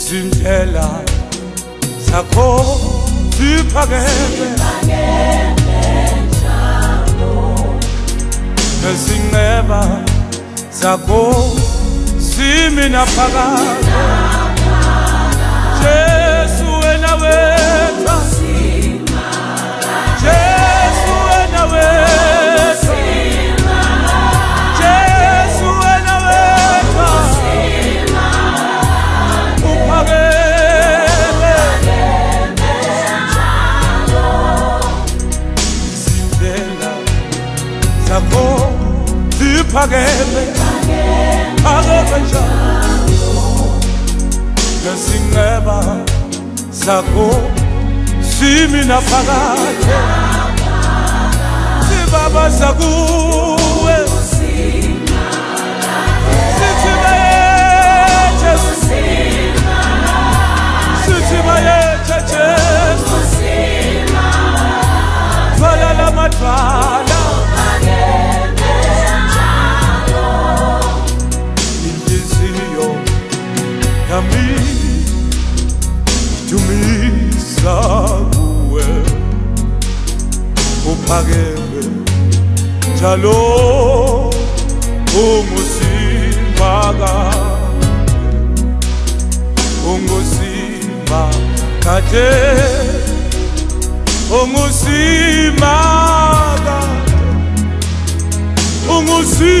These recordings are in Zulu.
izintela zakho ziphakeme nezinceba zakho zimi naphakame yakho siphakeme phakeme njalo ngesinceba sakho simi naphakade sibaba sakho ngidumisa kuwe uphakeme njalo ungusimba ungusimba kade ungusimba ungusimba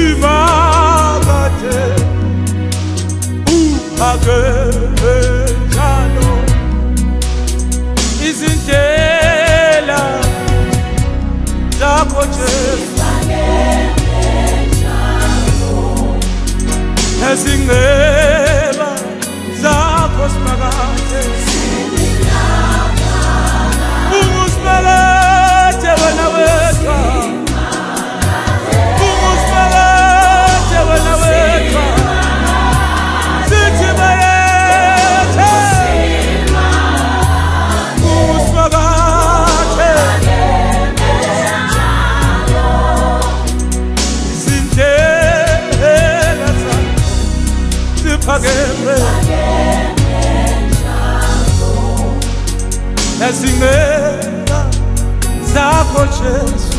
na you zako